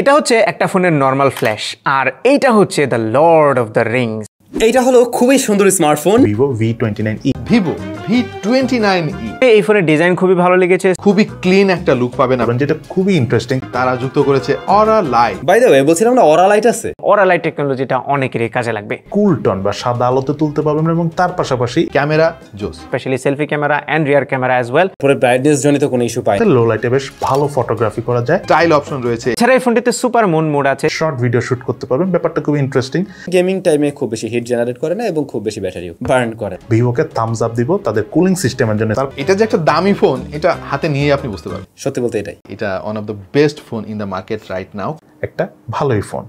এটা হচ্ছে একটা ফোনের নর্মাল ফ্ল্যাশ আর এইটা হচ্ছে the lord of the rings এইটা হলো খুবই সুন্দর smartphone Vivo V twenty nine E Vivo V twenty nine E এই ফোনের ডিজাইন খুবই ভালো লেগেছে। খুবই ক্লিন একটা লুক পাবেন আপনি যেটা খুবই ইন্টারেস্টিং তারা যুক্ত করেছে aura light by the way বলছিলাম না অরা লাইট আছে? ওরালাই টেকনোলজিটা অনেকেরই কাজে লাগবে। কুল টন বা সাদা আলোতে তুলতে পারবেন এবং তার পাশাপাশি ক্যামেরা জোস। Specially selfie camera and rear camera as well পরে ব্রাইটনেস জনিত কোনো ইস্যু পাই লো লাইটে বেশ ভালো ফটোগ্রাফি করা যায়। স্টাইল অপশন রয়েছে। এছাড়া এই ফোনটিতে সুপার মুন মোড আছে। শর্ট ভিডিও শুট করতে পারবেন ব্যাপারটা খুবই ইন্টারেস্টিং গেমিং টাইমে খুব বেশি হিট জেনারেট করে না এবং খুব বেশি ব্যাটারিও বার্ন করে। ভিভোকে থামস আপ দিব তাদের কুলিং সিস্টেমের জন্য। এটা যে একটা দামি ফোন এটা হাতে নিয়ে আপনি বুঝতে পারবেন। সত্যি বলতে এটাই। এটা one of the best phone in the market right now একটা ভালোই ফোন